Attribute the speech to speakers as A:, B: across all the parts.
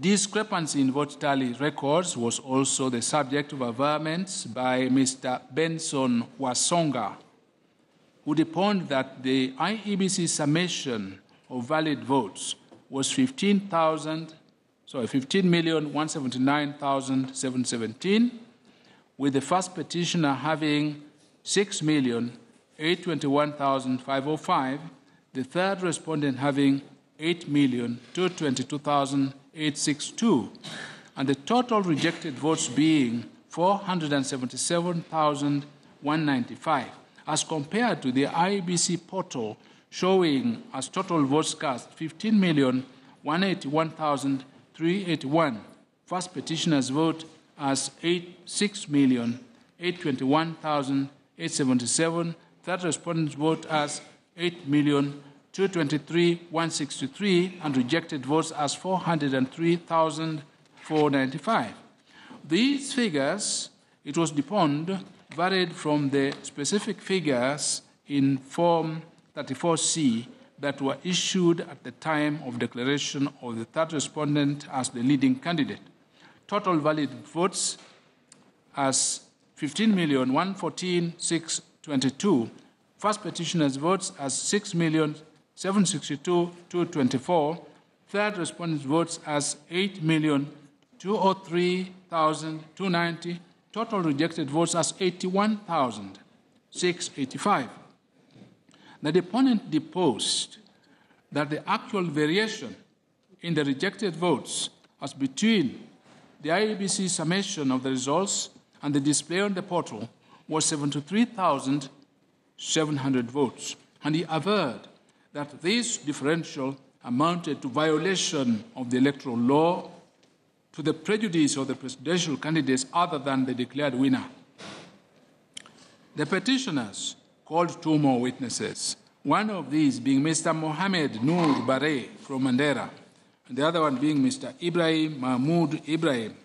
A: Discrepancy in vote tally records was also the subject of averments by Mr. Benson Wasonga, who deponed that the IEBC summation of valid votes was 15,000, sorry, 15,179,717, with the first petitioner having 6,821,505, the third respondent having 8,222,862, and the total rejected votes being 477,195, as compared to the IEBC portal showing as total votes cast 15,181,381. First petitioner's vote as 6,821,877. Third respondent's vote as 8,223,163 and rejected votes as 403,495. These figures, it was deponed, varied from the specific figures in Form 34C that were issued at the time of declaration of the third respondent as the leading candidate. Total valid votes as 15,114,622. First petitioner's votes as 6,762,224. Third respondent votes as 8,203,290. Total rejected votes as 81,685. The deponent deposed that the actual variation in the rejected votes as between the IEBC summation of the results and the display on the portal was 73,700 votes. And he averred that this differential amounted to violation of the electoral law to the prejudice of the presidential candidates other than the declared winner. The petitioners called two more witnesses, one of these being Mr. Mohamed Noor Bare from Mandera, and the other one being Mr. Ibrahim Mahmoud Ibrahim,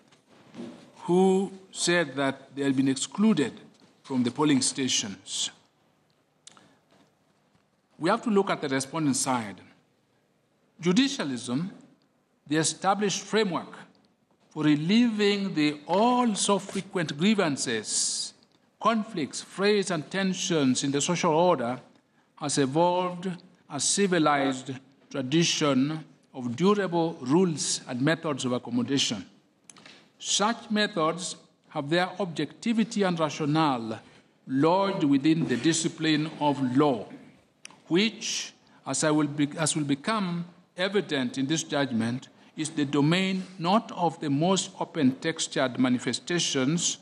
A: who said that they had been excluded from the polling stations. We have to look at the respondent side. Judicialism, the established framework for relieving the all so frequent grievances, conflicts, frays, and tensions in the social order, has evolved a civilized tradition of durable rules and methods of accommodation. Such methods have their objectivity and rationale lodged within the discipline of law, which, as, I will be, as will become evident in this judgment, is the domain not of the most open textured manifestations,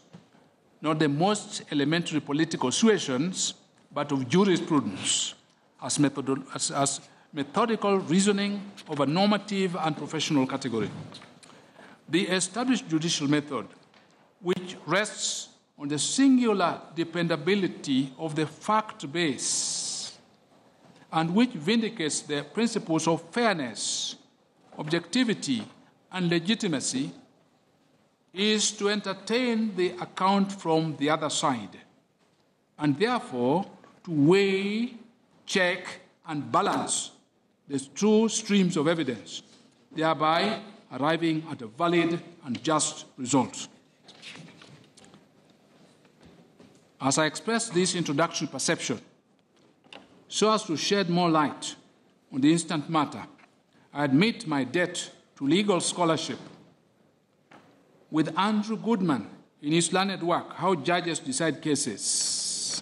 A: not the most elementary political suasions, but of jurisprudence as, methodol- as, as methodical reasoning of a normative and professional category. The established judicial method, which rests on the singular dependability of the fact base and which vindicates the principles of fairness, objectivity, and legitimacy, is to entertain the account from the other side and therefore to weigh, check, and balance the two streams of evidence, thereby arriving at a valid and just result. As I express this introductory perception, so as to shed more light on the instant matter, I admit my debt to legal scholarship. With Andrew Goodman in his learned work, How Judges Decide Cases,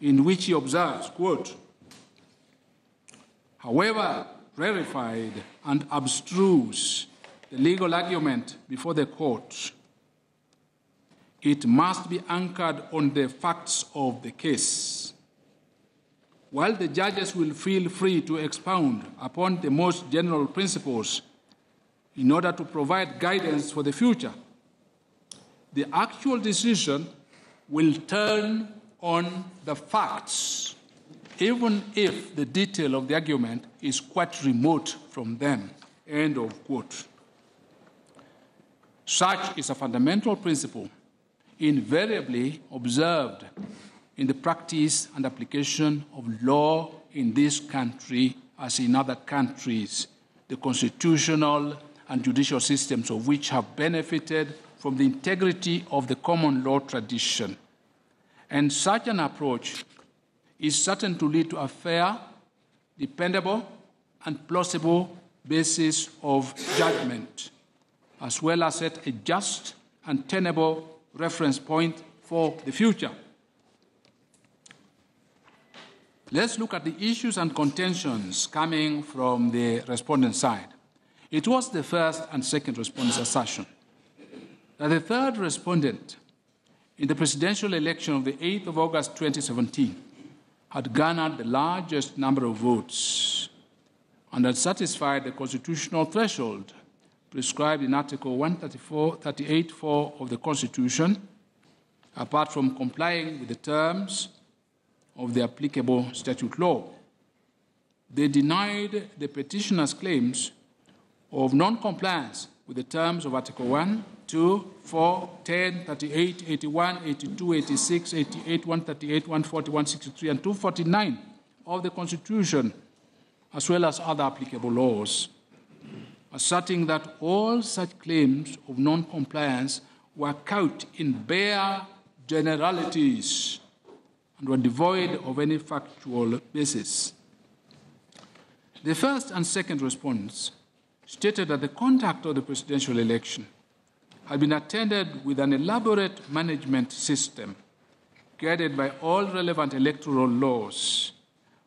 A: in which he observes, quote, however rarefied and abstruse the legal argument before the court, it must be anchored on the facts of the case. While the judges will feel free to expound upon the most general principles in order to provide guidance for the future, the actual decision will turn on the facts, even if the detail of the argument is quite remote from them. End of quote. Such is a fundamental principle invariably observed in the practice and application of law in this country as in other countries, the constitutional and judicial systems of which have benefited from the integrity of the common law tradition. And such an approach is certain to lead to a fair, dependable, and plausible basis of judgment, as well as set a just and tenable reference point for the future. Let's look at the issues and contentions coming from the respondent side. It was the first and second respondent's assertion that the third respondent in the presidential election of the 8th of August 2017 had garnered the largest number of votes and had satisfied the constitutional threshold prescribed in Article 138.4 of the Constitution, apart from complying with the terms of the applicable statute law. They denied the petitioner's claims of non-compliance with the terms of Article 1, 2, 4, 10, 38, 81, 82, 86, 88, 138, 140, 163, and 249 of the Constitution, as well as other applicable laws, asserting that all such claims of non-compliance were couched in bare generalities and were devoid of any factual basis. The first and second response stated that the conduct of the presidential election had been attended with an elaborate management system guided by all relevant electoral laws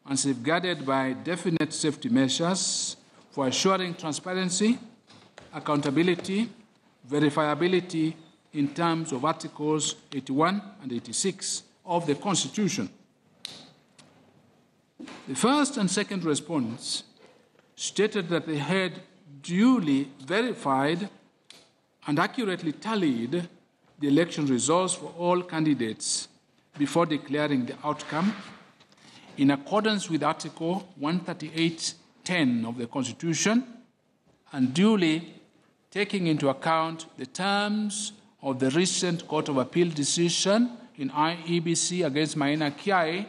A: and safeguarded by definite safety measures for assuring transparency, accountability, verifiability in terms of Articles 81 and 86 of the Constitution. The first and second response stated that they had duly verified and accurately tallied the election results for all candidates before declaring the outcome in accordance with Article 138.10 of the Constitution and duly taking into account the terms of the recent Court of Appeal decision in IEBC against Maina Kiai,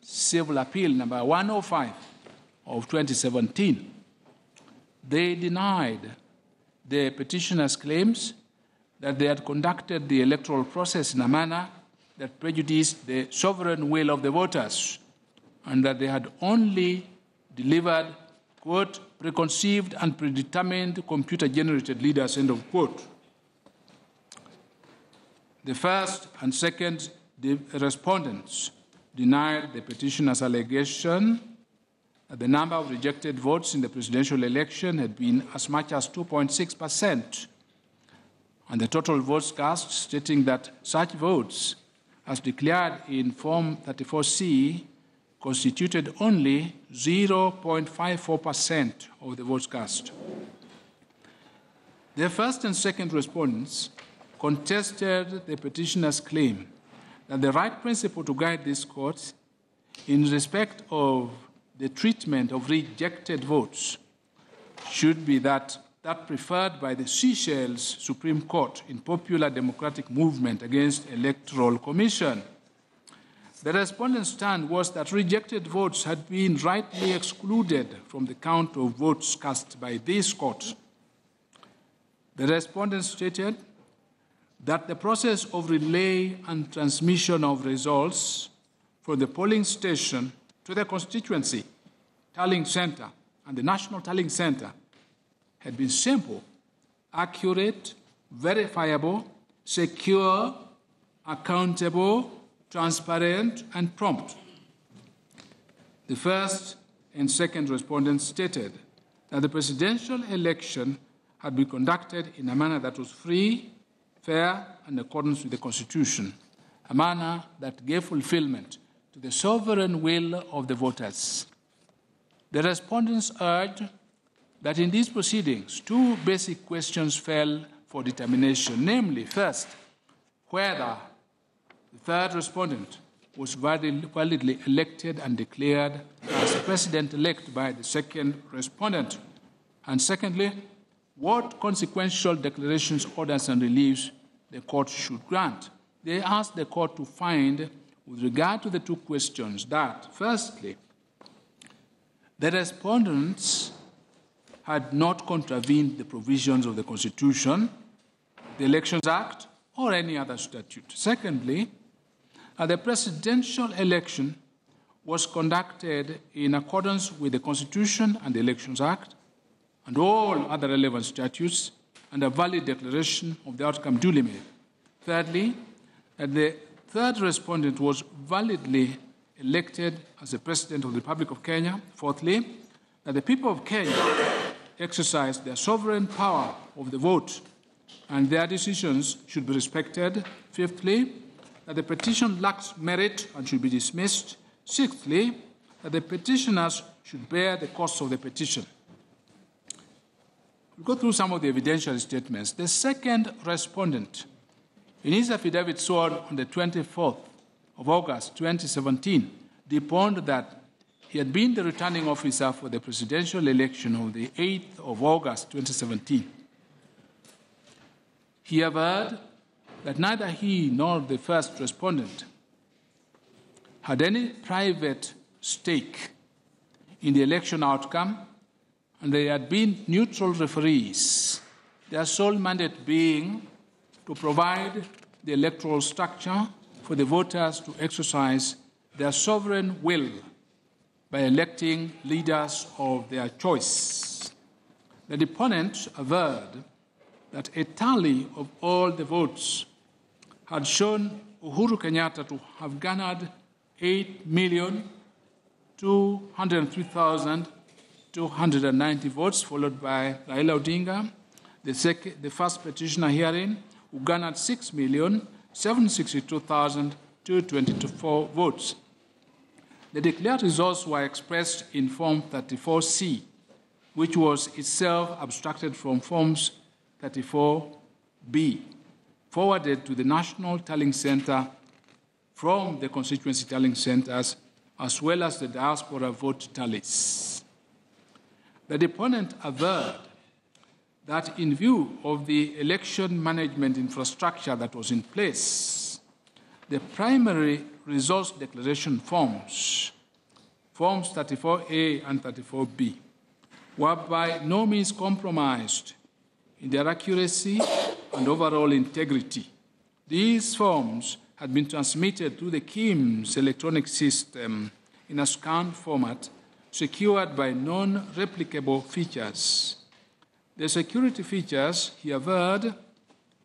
A: civil appeal number 105 of 2017. They denied the petitioner's claims that they had conducted the electoral process in a manner that prejudiced the sovereign will of the voters and that they had only delivered, quote, preconceived and predetermined computer generated leaders, end of quote. The first and second respondents denied the petitioner's allegation that the number of rejected votes in the presidential election had been as much as 2.6%, and the total votes cast stating that such votes, as declared in Form 34C, constituted only 0.54% of the votes cast. The first and second respondents contested the petitioner's claim that the right principle to guide this court in respect of the treatment of rejected votes should be that that preferred by the Seychelles Supreme Court in popular democratic movement against electoral commission. The respondent's stand was that rejected votes had been rightly excluded from the count of votes cast by this court. The respondent stated that the process of relay and transmission of results from the polling station to the constituency tallying center and the National Tallying Center had been simple, accurate, verifiable, secure, accountable, transparent, and prompt. The first and second respondents stated that the presidential election had been conducted in a manner that was free, fair, and in accordance with the Constitution, a manner that gave fulfillment to the sovereign will of the voters. The respondents urged that in these proceedings, two basic questions fell for determination namely, first, whether the third respondent was validly elected and declared as president elect by the second respondent, and secondly, what consequential declarations, orders, and reliefs the court should grant. They asked the court to find, with regard to the two questions, that firstly, the respondents had not contravened the provisions of the Constitution, the Elections Act, or any other statute. Secondly, that the presidential election was conducted in accordance with the Constitution and the Elections Act and all other relevant statutes, and a valid declaration of the outcome duly made. Thirdly, that the third respondent was validly elected as the President of the Republic of Kenya. Fourthly, that the people of Kenya exercised their sovereign power of the vote and their decisions should be respected. Fifthly, that the petition lacks merit and should be dismissed. Sixthly, that the petitioners should bear the cost of the petition. Go through some of the evidential statements. The second respondent, in his affidavit sworn on the 24th of August 2017, deponed that he had been the returning officer for the presidential election of the 8th of August 2017. He averred that neither he nor the first respondent had any private stake in the election outcome, and they had been neutral referees, their sole mandate being to provide the electoral structure for the voters to exercise their sovereign will by electing leaders of their choice. The deponent averred that a tally of all the votes had shown Uhuru Kenyatta to have garnered 8,203,290 votes, followed by Raila Odinga, the, second, the first petitioner hearing, who garnered 6,762,224 votes. The declared results were expressed in Form 34C, which was itself abstracted from Forms 34B, forwarded to the National Tallying Center from the constituency tallying centers, as well as the diaspora vote tallies. The deponent averred that in view of the election management infrastructure that was in place, the primary results declaration forms, Forms 34A and 34B, were by no means compromised in their accuracy and overall integrity. These forms had been transmitted to the KIEMS electronic system in a scanned format secured by non replicable features. The security features, he averred,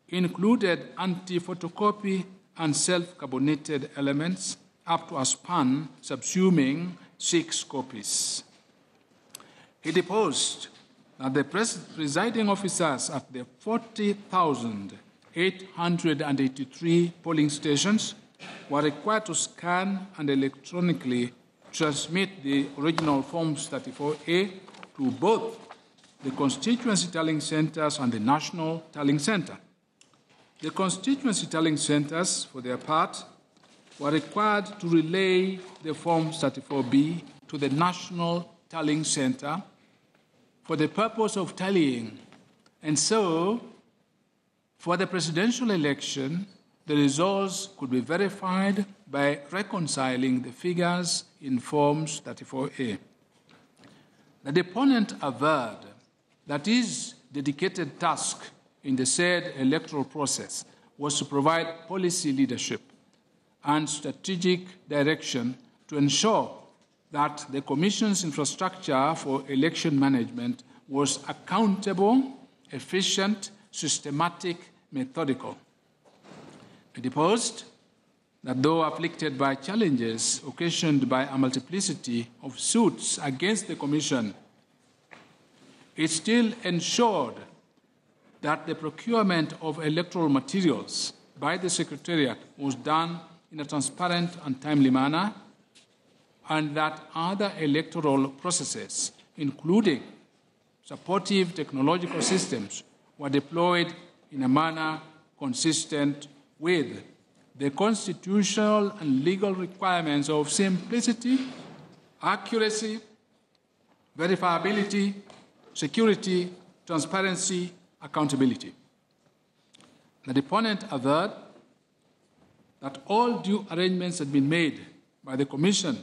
A: included anti photocopy and self carbonated elements up to a span subsuming six copies. He deposed that the presiding officers at the 40,883 polling stations were required to scan and electronically transmit the original Forms 34A to both the constituency tallying centers and the national tallying center. The constituency tallying centers, for their part, were required to relay the Form 34B to the National Tallying Center for the purpose of tallying. And so, for the presidential election, the results could be verified by reconciling the figures in Forms 34A. The deponent averred that his dedicated task in the said electoral process was to provide policy leadership and strategic direction to ensure that the Commission's infrastructure for election management was accountable, efficient, systematic, methodical. He deposed that though afflicted by challenges occasioned by a multiplicity of suits against the Commission, it still ensured that the procurement of electoral materials by the Secretariat was done in a transparent and timely manner, and that other electoral processes, including supportive technological systems, were deployed in a manner consistent with the constitutional and legal requirements of simplicity, accuracy, verifiability, security, transparency, accountability. The deponent averred that all due arrangements had been made by the Commission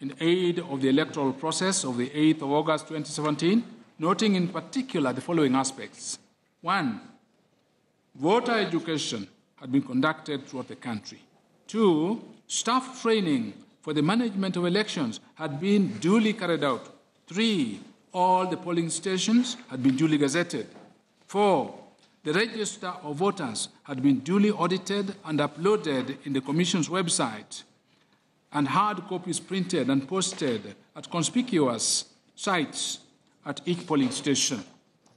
A: in aid of the electoral process of the 8th of August 2017 noting in particular the following aspects. One, voter education had been conducted throughout the country. Two, staff training for the management of elections had been duly carried out. Three, all the polling stations had been duly gazetted. Four, the register of voters had been duly audited and uploaded in the Commission's website, and hard copies printed and posted at conspicuous sites at each polling station.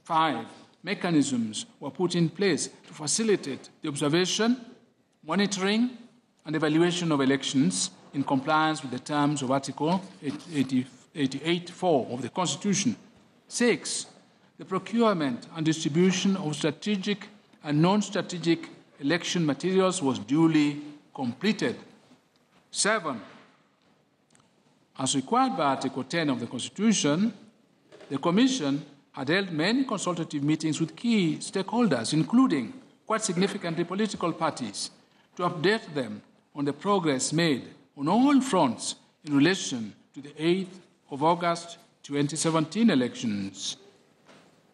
A: Five, mechanisms were put in place to facilitate the observation, monitoring, and evaluation of elections in compliance with the terms of Article 88.4 of the Constitution. Six, the procurement and distribution of strategic and non strategic election materials was duly completed. Seven, as required by Article 10 of the Constitution, the Commission had held many consultative meetings with key stakeholders, including, quite significantly, political parties, to update them on the progress made on all fronts in relation to the 8th of August 2017 elections.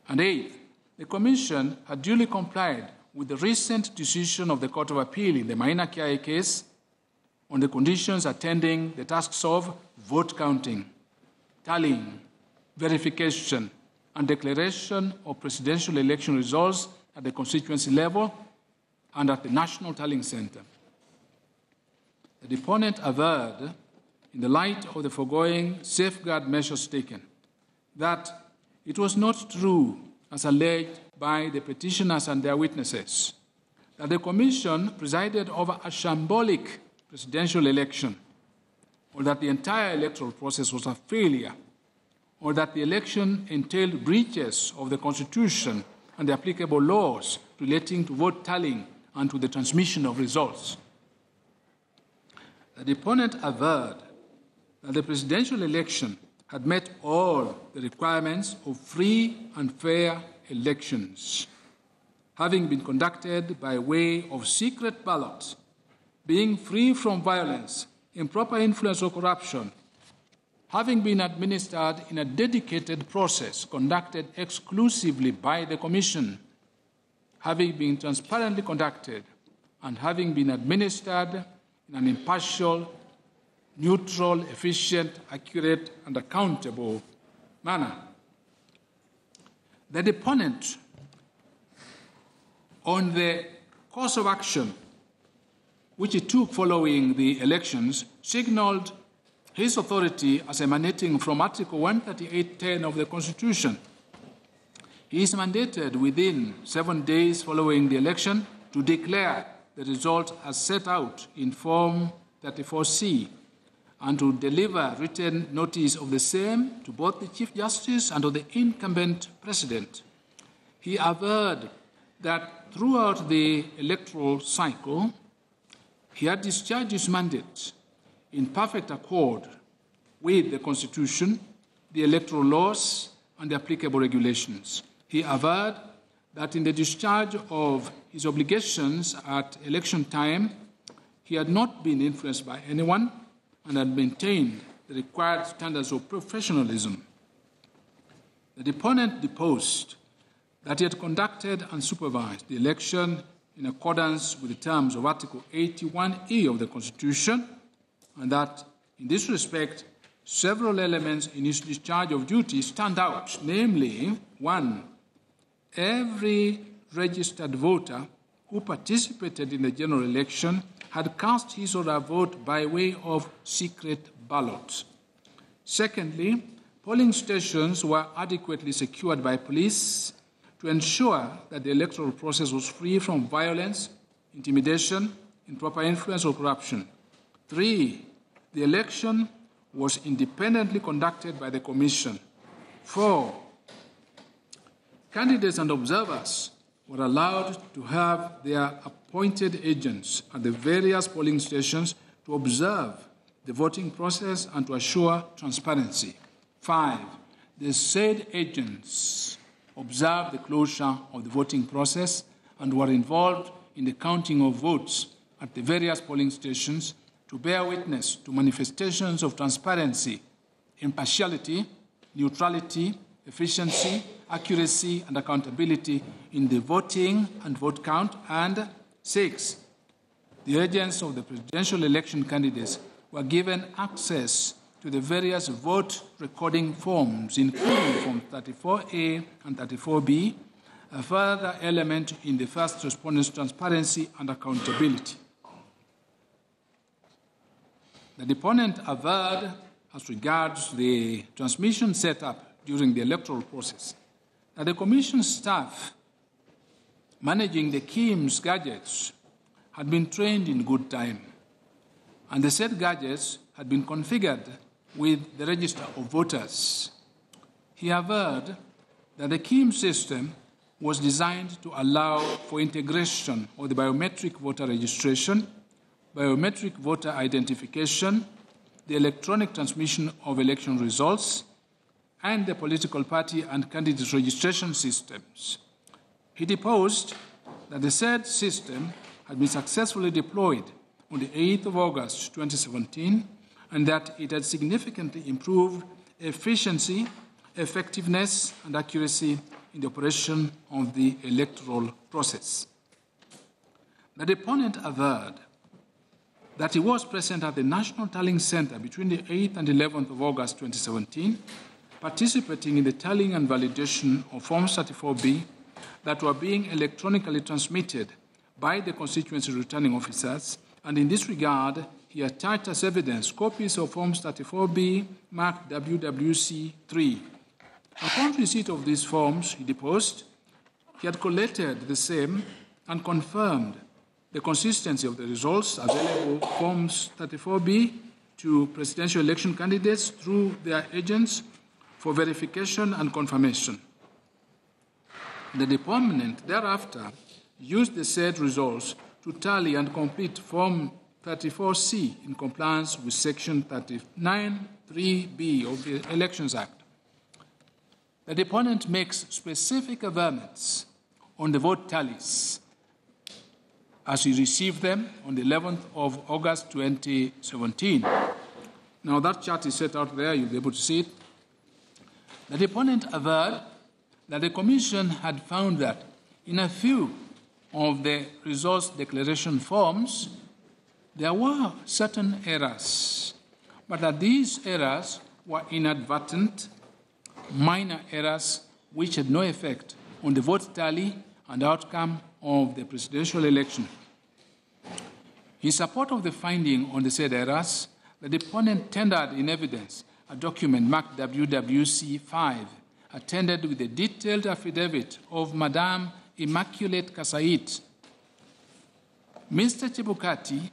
A: And eighth, the Commission had duly complied with the recent decision of the Court of Appeal in the Maina Kiai case on the conditions attending the tasks of vote counting, tallying, verification, and declaration of presidential election results at the constituency level and at the National Tallying Center. The deponent averred, in the light of the foregoing safeguard measures taken, that it was not true, as alleged by the petitioners and their witnesses, that the Commission presided over a shambolic presidential election, or that the entire electoral process was a failure, or that the election entailed breaches of the Constitution and the applicable laws relating to vote tallying and to the transmission of results. The deponent averred that the presidential election had met all the requirements of free and fair elections, having been conducted by way of secret ballots, being free from violence, improper influence, or corruption, having been administered in a dedicated process conducted exclusively by the Commission, having been transparently conducted, and having been administered in an impartial, neutral, efficient, accurate, and accountable manner. The deponent on the course of action which he took following the elections signaled his authority as emanating from Article 138.10 of the Constitution. He is mandated within seven days following the election to declare the result as set out in Form 34C and to deliver written notice of the same to both the Chief Justice and to the incumbent President. He averred that throughout the electoral cycle, he had discharged his mandate in perfect accord with the Constitution, the electoral laws, and the applicable regulations. He averred that in the discharge of his obligations at election time, he had not been influenced by anyone and had maintained the required standards of professionalism. The deponent deposed that he had conducted and supervised the election in accordance with the terms of Article 81E of the Constitution, and that in this respect, several elements in his discharge of duty stand out, namely, one, every registered voter who participated in the general election had cast his or her vote by way of secret ballot. Secondly, polling stations were adequately secured by police to ensure that the electoral process was free from violence, intimidation, improper influence, or corruption. Three, the election was independently conducted by the Commission. Four, Candidates and observers were allowed to have their appointed agents at the various polling stations to observe the voting process and to assure transparency. Five, the said agents observed the closure of the voting process and were involved in the counting of votes at the various polling stations to bear witness to manifestations of transparency, impartiality, neutrality, efficiency, accuracy, and accountability in the voting and vote count. And six, the agents of the presidential election candidates were given access to the various vote recording forms, including Form 34A and 34B, a further element in the first respondent's transparency and accountability. The deponent averred as regards the transmission setup during the electoral process that the Commission staff managing the KIEMS gadgets had been trained in good time, and the said gadgets had been configured with the register of voters. He averred that the KIEMS system was designed to allow for integration of the biometric voter registration, biometric voter identification, the electronic transmission of election results, and the political party and candidate registration systems. He deposed that the said system had been successfully deployed on the 8th of August 2017 and that it had significantly improved efficiency, effectiveness, and accuracy in the operation of the electoral process. The deponent averred that he was present at the National Tallying Center between the 8th and 11th of August 2017, participating in the tallying and validation of Form 34B that were being electronically transmitted by the constituency returning officers, and in this regard, he attached as evidence copies of Forms 34B marked WWC3. Upon receipt of these forms, he deposed, he had collected the same and confirmed the consistency of the results available Forms 34B to presidential election candidates through their agents for verification and confirmation. The department thereafter used the said results to tally and complete Form 34C in compliance with Section 39.3b of the Elections Act. The deponent makes specific averments on the vote tallies as he received them on the 11th of August 2017. Now, that chart is set out there, you'll be able to see it. The deponent averred that the Commission had found that in a few of the resource declaration forms, there were certain errors, but that these errors were inadvertent, minor errors which had no effect on the vote tally and outcome of the presidential election. In support of the finding on the said errors, the deponent tendered in evidence a document marked WWC 5, attended with a detailed affidavit of Madame Immaculate Kassait. Mr. Chebukati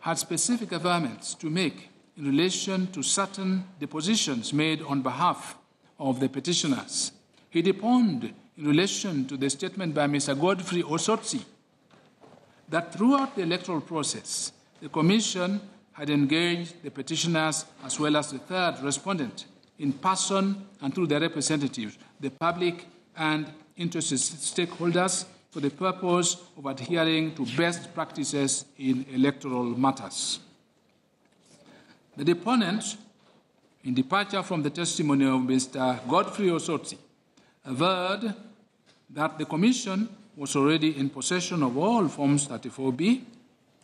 A: had specific averments to make in relation to certain depositions made on behalf of the petitioners. He deponed in relation to the statement by Mr. Godfrey Osotsi that throughout the electoral process, the Commission had engaged the petitioners as well as the third respondent in person and through their representatives, the public and interested stakeholders for the purpose of adhering to best practices in electoral matters. The deponent, in departure from the testimony of Mr. Godfrey Osotsi, averred that the Commission was already in possession of all Forms 34B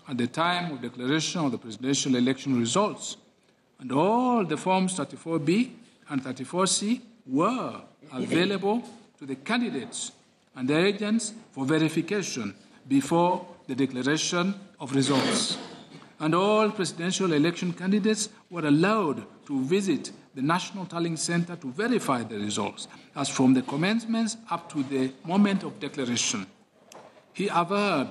A: at the time of declaration of the presidential election results, and all the Forms 34B and 34C were available to the candidates and their agents for verification before the declaration of results. And all presidential election candidates were allowed to visit the National Tallying Center to verify the results, as from the commencement up to the moment of declaration. He averred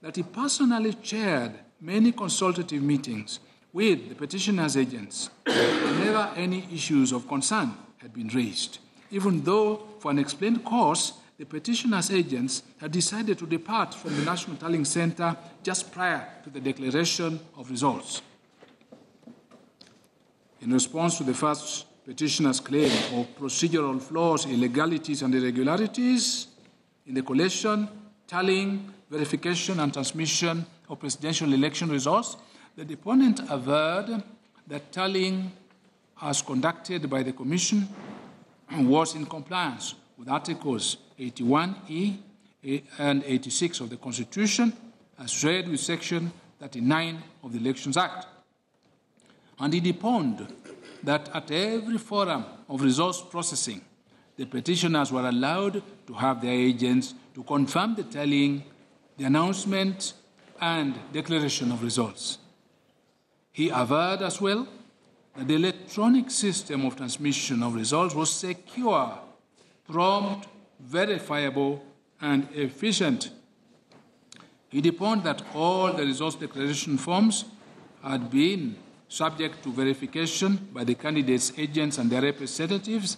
A: that he personally chaired many consultative meetings with the petitioner's agents. Never any issues of concern had been raised, even though, for an explained cause, the petitioner's agents had decided to depart from the National Tallying Center just prior to the declaration of results. In response to the first petitioner's claim of procedural flaws, illegalities, and irregularities in the collation, tallying, verification, and transmission of presidential election results, the deponent averred that tallying as conducted by the Commission was in compliance with Articles 81E and 86 of the Constitution, as read with Section 39 of the Elections Act. And he deponed that at every forum of resource processing, the petitioners were allowed to have their agents to confirm the tallying, the announcement, and declaration of results. He averred as well that the electronic system of transmission of results was secure, prompt, verifiable, and efficient. He deponed that all the results declaration forms had been subject to verification by the candidates' agents and their representatives,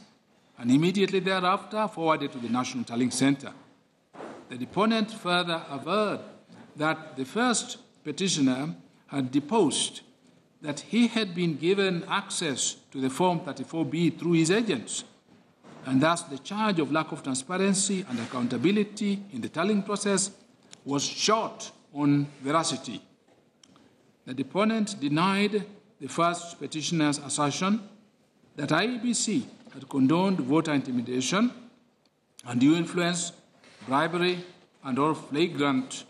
A: and immediately thereafter forwarded to the National Tallying Center. The deponent further averred that the first petitioner had deposed that he had been given access to the Form 34B through his agents, and thus the charge of lack of transparency and accountability in the tallying process was short on veracity. The deponent denied the first petitioner's assertion that IEBC had condoned voter intimidation, undue influence, bribery, and all flagrant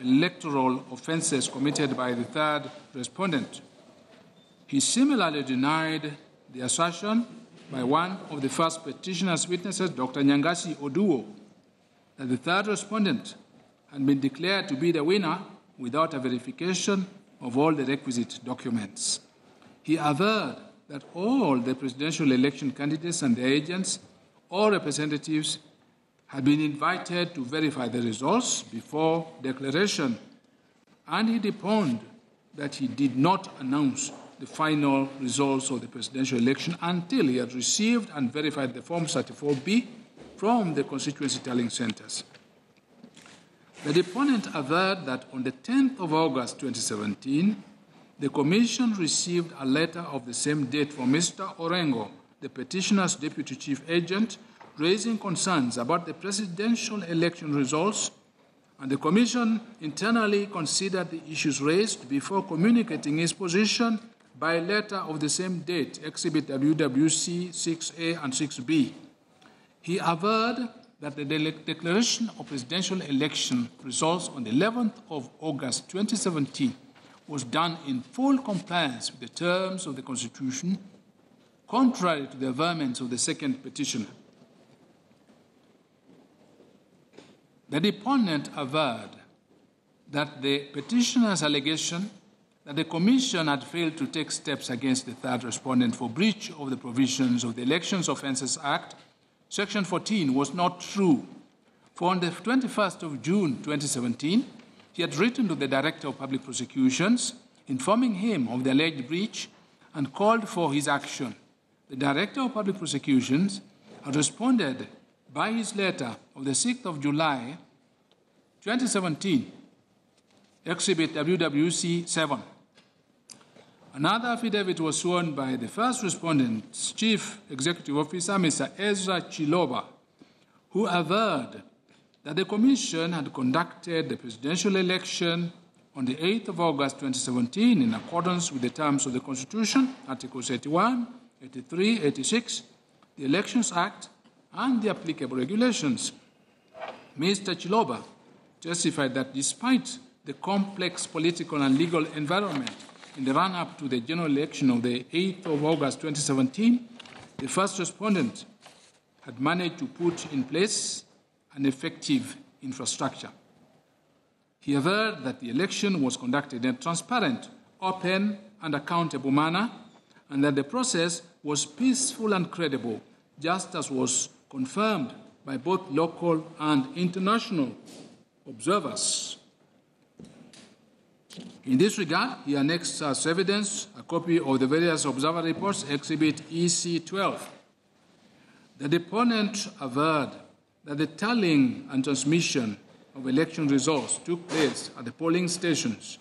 A: electoral offenses committed by the third respondent. He similarly denied the assertion by one of the first petitioner's witnesses, Dr. Nyangasi Oduwo, that the third respondent had been declared to be the winner without a verification of all the requisite documents. He averred that all the presidential election candidates and their agents or representatives had been invited to verify the results before declaration, and he deponed that he did not announce the final results of the presidential election until he had received and verified the Form 34B from the constituency tallying centers. The deponent averred that on the 10th of August 2017, the Commission received a letter of the same date from Mr. Orengo, the petitioner's deputy chief agent, raising concerns about the presidential election results, and the Commission internally considered the issues raised before communicating its position by letter of the same date, Exhibit WWC 6A and 6B. He averred that the declaration of presidential election results on the 11th of August 2017 was done in full compliance with the terms of the Constitution, contrary to the averments of the second petitioner. The deponent averred that the petitioner's allegation that the Commission had failed to take steps against the third respondent for breach of the provisions of the Elections Offences Act, Section 14, was not true. For on the 21st of June 2017, he had written to the Director of Public Prosecutions informing him of the alleged breach and called for his action. The Director of Public Prosecutions had responded by his letter of the 6th of July 2017, Exhibit WWC 7. Another affidavit was sworn by the first respondent's chief executive officer, Mr. Ezra Chiloba, who averred that the Commission had conducted the presidential election on the 8th of August 2017 in accordance with the terms of the Constitution, Articles 81, 83, 86, the Elections Act, and the applicable regulations. Mr. Chiloba testified that despite the complex political and legal environment in the run up to the general election of the 8th of August 2017, the first respondent had managed to put in place an effective infrastructure. He averred that the election was conducted in a transparent, open, and accountable manner, and that the process was peaceful and credible, just as was confirmed by both local and international observers. In this regard, he annexed as evidence a copy of the various observer reports, Exhibit EC 12. The deponent averred that the tallying and transmission of election results took place at the polling stations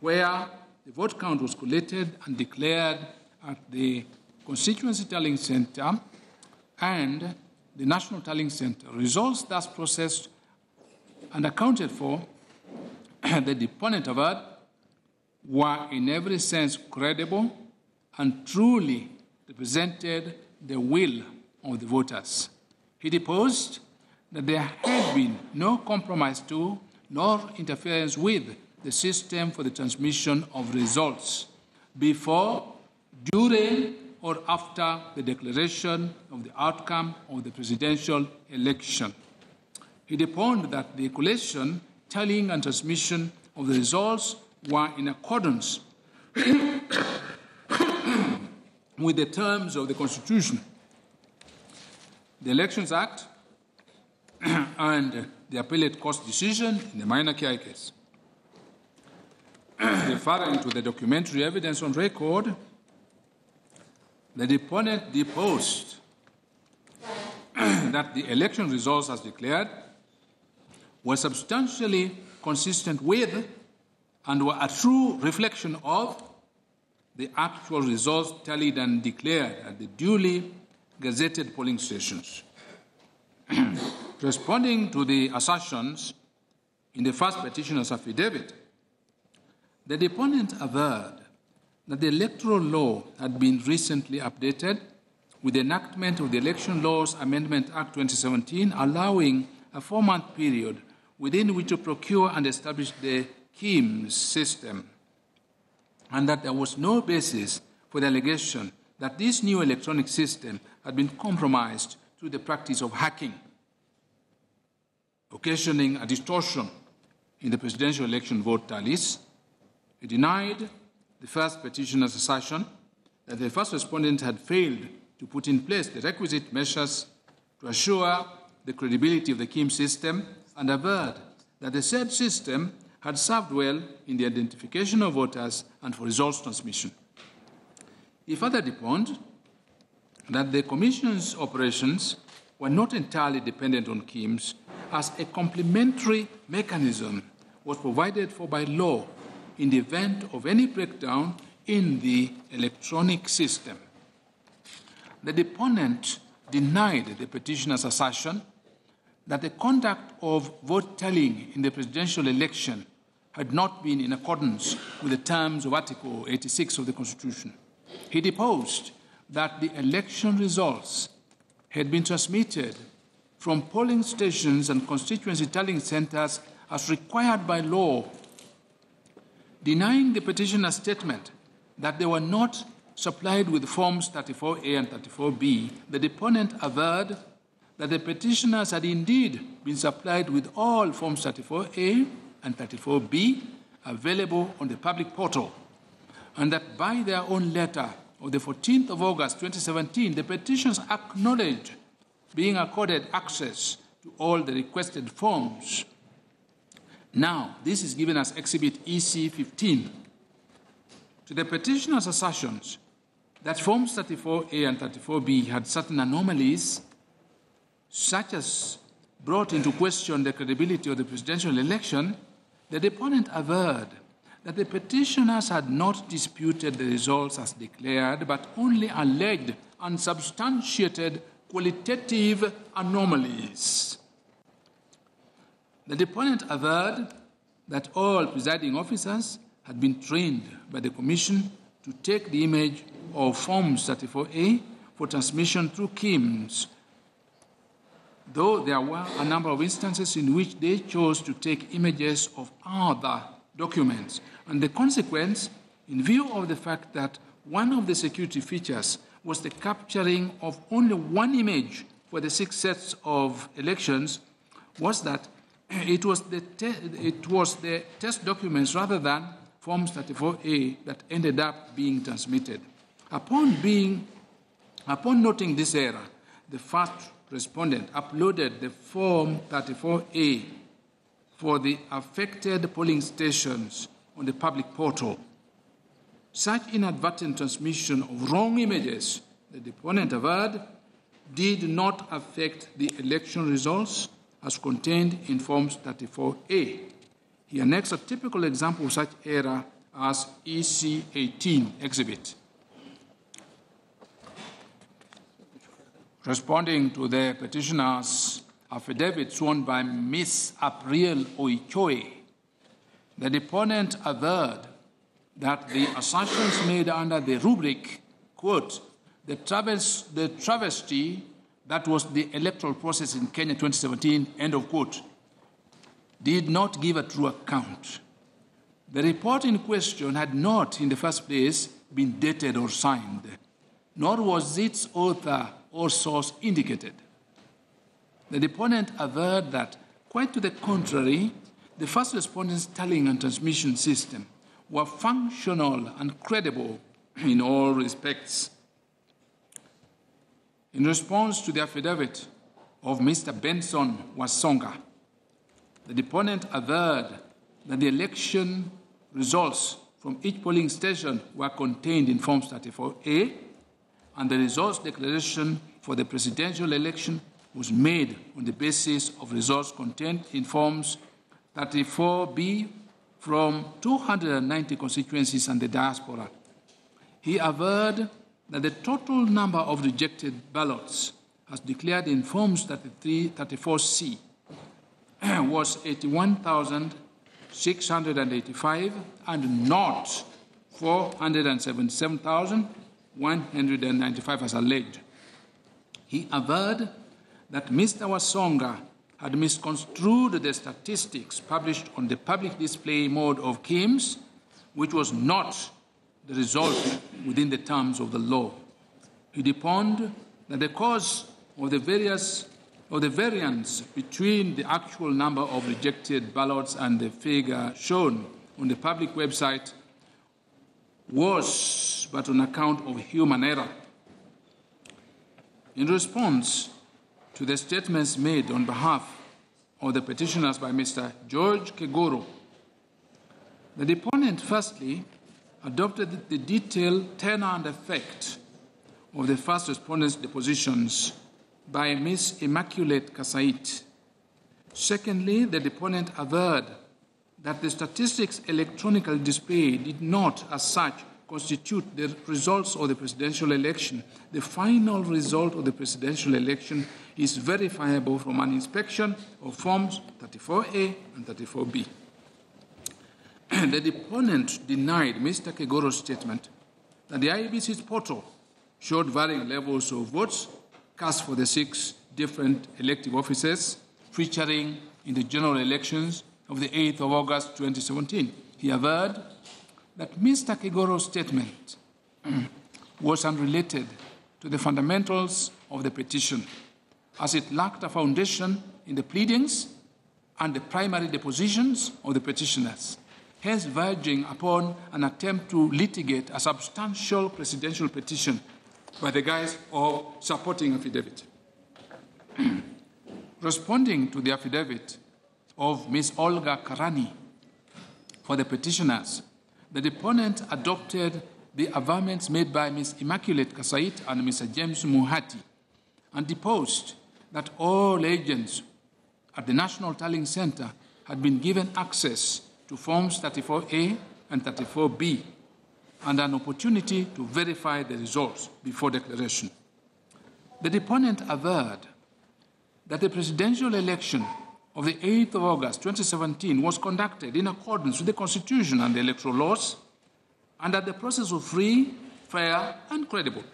A: where the vote count was collated and declared at the constituency tallying center and the national tallying center. Results thus processed and accounted for, the deponent of averred, were in every sense credible and truly represented the will of the voters. He deposed that there had been no compromise to nor interference with the system for the transmission of results before, during, or after the declaration of the outcome of the presidential election. He deponed that the collation, tallying, and transmission of the results were in accordance with the terms of the Constitution, the Elections Act, and the appellate court decision in the Maina Kiai case. Referring to the documentary evidence on record, the deponent deposed that the election results as declared were substantially consistent with and were a true reflection of the actual results tallied and declared at the duly gazetted polling stations. Responding to the assertions in the first petitioner's affidavit, the deponent averred that the electoral law had been recently updated with the enactment of the Election Laws Amendment Act 2017, allowing a four month period within which to procure and establish the KIEMS system, and that there was no basis for the allegation that this new electronic system had been compromised through the practice of hacking occasioning a distortion in the presidential election vote tallies. He denied the first petitioner's assertion that the first respondent had failed to put in place the requisite measures to assure the credibility of the KIEMS system and averred that the said system had served well in the identification of voters and for results transmission. He further deponed that the Commission's operations were not entirely dependent on KIEMS as a complementary mechanism was provided for by law in the event of any breakdown in the electronic system. The deponent denied the petitioner's assertion that the conduct of vote tallying in the presidential election had not been in accordance with the terms of Article 86 of the Constitution. He deposed that the election results had been transmitted from polling stations and constituency tallying centers as required by law, denying the petitioner's statement that they were not supplied with Forms 34A and 34B, the deponent averred that the petitioners had indeed been supplied with all Forms 34A and 34B available on the public portal, and that by their own letter of the 14th of August 2017, the petitions acknowledged being accorded access to all the requested forms. Now, this is given as Exhibit EC 15. To the petitioner's assertions that Forms 34A and 34B had certain anomalies, such as brought into question the credibility of the presidential election, the deponent averred that the petitioners had not disputed the results as declared, but only alleged unsubstantiated qualitative anomalies. The deponent averred that all presiding officers had been trained by the Commission to take the image of Form 34A for transmission through KIEMS, though there were a number of instances in which they chose to take images of other documents. And the consequence, in view of the fact that one of the security features was the capturing of only one image for the six sets of elections was that it was the, it was the test documents rather than Forms 34A that ended up being transmitted. Upon, being, upon noting this error, the first respondent uploaded the Form 34A for the affected polling stations on the public portal such inadvertent transmission of wrong images, the deponent averred, did not affect the election results as contained in Forms 34A. He annexed a typical example of such error as EC 18 exhibit. Responding to the petitioner's affidavit sworn by Miss April Oichoe, the deponent averred that the assertions made under the rubric, quote, the, travest, the travesty that was the electoral process in Kenya 2017, end of quote, did not give a true account. The report in question had not, in the first place, been dated or signed, nor was its author or source indicated. The deponent averred that, quite to the contrary, the first respondent's tallying and transmission system were functional and credible in all respects. In response to the affidavit of Mr. Benson Wasonga, the deponent averred that the election results from each polling station were contained in Forms 34A, and the results declaration for the presidential election was made on the basis of results contained in Forms 34B from 290 constituencies and the diaspora. He averred that the total number of rejected ballots, as declared in Forms 33, 34C, was 81,685 and not 477,195 as alleged. He averred that Mr. Wasonga had misconstrued the statistics published on the public display mode of KIEMS, which was not the result within the terms of the law. He deponed that the cause of the various of the variance between the actual number of rejected ballots and the figure shown on the public website was but on account of human error. In response to the statements made on behalf of the petitioners by Mr. George Kegoro, the deponent firstly adopted the detailed tenor and effect of the first respondents' depositions by Ms. Immaculate Kassait. Secondly, the deponent averred that the statistics electronically displayed did not, as such, constitute the results of the presidential election. The final result of the presidential election is verifiable from an inspection of Forms 34A and 34B. the deponent denied Mr. Kegoro's statement that the IEBC's portal showed varying levels of votes cast for the six different elective offices featuring in the general elections of the 8th of August 2017. He averred that Mr. Kegoro's statement was unrelated to the fundamentals of the petition, as it lacked a foundation in the pleadings and the primary depositions of the petitioners hence verging upon an attempt to litigate a substantial presidential petition by the guise of supporting affidavit. Responding to the affidavit of Ms. Olga Karani for the petitioners, the deponent adopted the averments made by Ms. Immaculate Kassait and Mr. James Muhati and deposed that all agents at the National Tallying Center had been given access to Forms 34A and 34B and an opportunity to verify the results before declaration. The deponent averred that the presidential election of the 8th of August 2017 was conducted in accordance with the Constitution and the electoral laws, and that the process was free, fair, and credible.